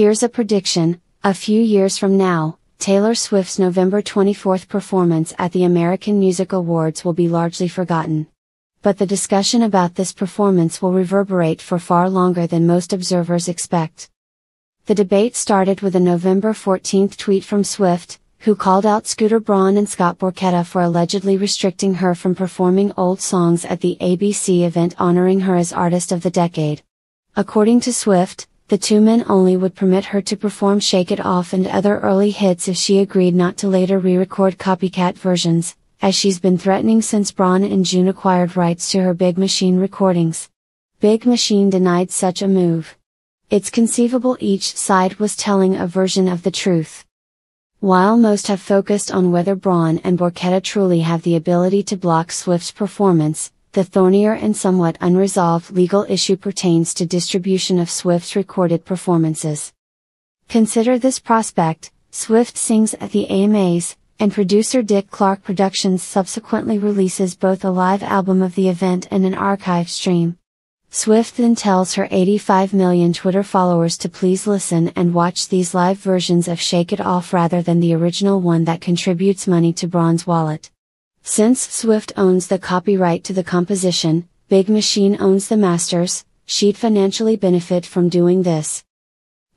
Here's a prediction a few years from now, Taylor Swift's November 24th performance at the American Music Awards will be largely forgotten. But the discussion about this performance will reverberate for far longer than most observers expect. The debate started with a November 14th tweet from Swift, who called out Scooter Braun and Scott Borchetta for allegedly restricting her from performing old songs at the ABC event honoring her as Artist of the Decade. According to Swift, the two men only would permit her to perform Shake It Off and other early hits if she agreed not to later re record copycat versions, as she's been threatening since Braun in June acquired rights to her Big Machine recordings. Big Machine denied such a move. It's conceivable each side was telling a version of the truth. While most have focused on whether Braun and Borchetta truly have the ability to block Swift's performance, the thornier and somewhat unresolved legal issue pertains to distribution of Swift's recorded performances. Consider this prospect Swift sings at the AMAs, and producer Dick Clark Productions subsequently releases both a live album of the event and an archive stream. Swift then tells her 85 million Twitter followers to please listen and watch these live versions of Shake It Off rather than the original one that contributes money to Braun's wallet. Since Swift owns the copyright to the composition, Big Machine owns the masters, she'd financially benefit from doing this.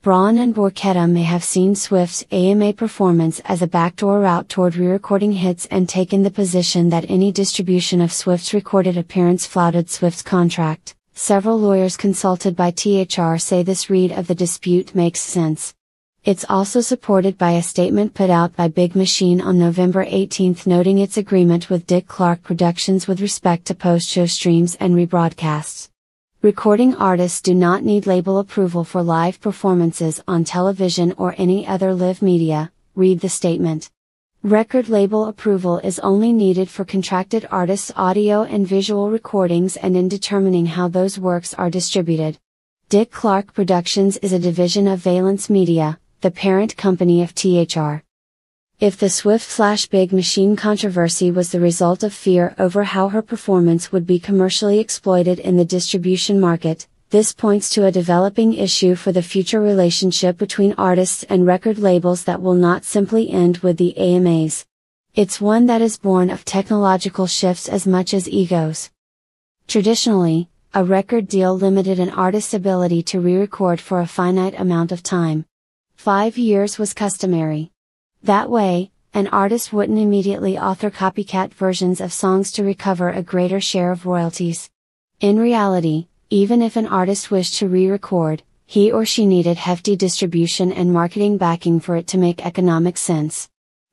Braun and Borchetta may have seen Swift's AMA performance as a backdoor route toward re-recording hits and taken the position that any distribution of Swift's recorded appearance flouted Swift's contract. Several lawyers consulted by THR say this read of the dispute makes sense. It's also supported by a statement put out by Big Machine on November 18 noting its agreement with Dick Clark Productions with respect to post-show streams and rebroadcasts. Recording artists do not need label approval for live performances on television or any other live media, read the statement. Record label approval is only needed for contracted artists' audio and visual recordings and in determining how those works are distributed. Dick Clark Productions is a division of Valence Media, the parent company of THR. If the Swift Flash Big Machine controversy was the result of fear over how her performance would be commercially exploited in the distribution market, this points to a developing issue for the future relationship between artists and record labels that will not simply end with the AMAs. It's one that is born of technological shifts as much as egos. Traditionally, a record deal limited an artist's ability to re record for a finite amount of time. Five years was customary. That way, an artist wouldn't immediately author copycat versions of songs to recover a greater share of royalties. In reality, even if an artist wished to re record, he or she needed hefty distribution and marketing backing for it to make economic sense.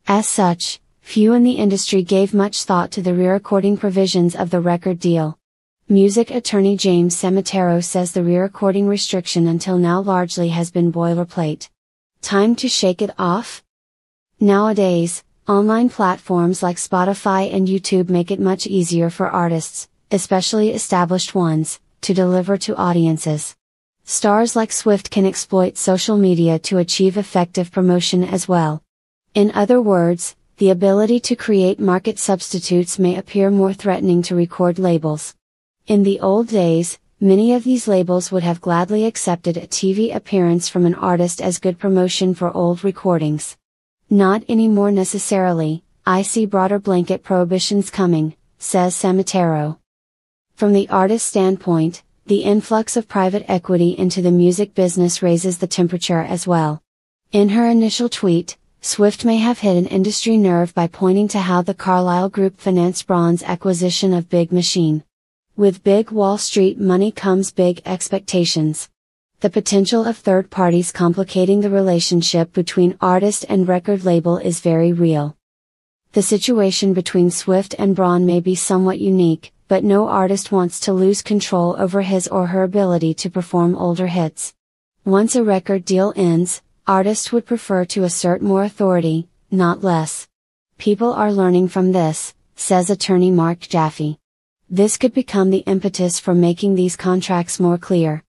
As such, few in the industry gave much thought to the re recording provisions of the record deal. Music attorney James Sammataro says the re recording restriction until now largely has been boilerplate. Time to shake it off? Nowadays, online platforms like Spotify and YouTube make it much easier for artists, especially established ones, to deliver to audiences. Stars like Swift can exploit social media to achieve effective promotion as well. In other words, the ability to create market substitutes may appear more threatening to record labels. In the old days, many of these labels would have gladly accepted a TV appearance from an artist as good promotion for old recordings. Not anymore necessarily, I see broader blanket prohibitions coming, says Sammataro. From the artist's standpoint, the influx of private equity into the music business raises the temperature as well. In her initial tweet, Swift may have hit an industry nerve by pointing to how the Carlyle Group financed Braun's acquisition of Big Machine. With big Wall Street money comes big expectations. The potential of third parties complicating the relationship between artist and record label is very real. The situation between Swift and Braun may be somewhat unique, but no artist wants to lose control over his or her ability to perform older hits. Once a record deal ends, artists would prefer to assert more authority, not less. People are learning from this, says attorney Mark Jaffe. This could become the impetus for making these contracts more clear.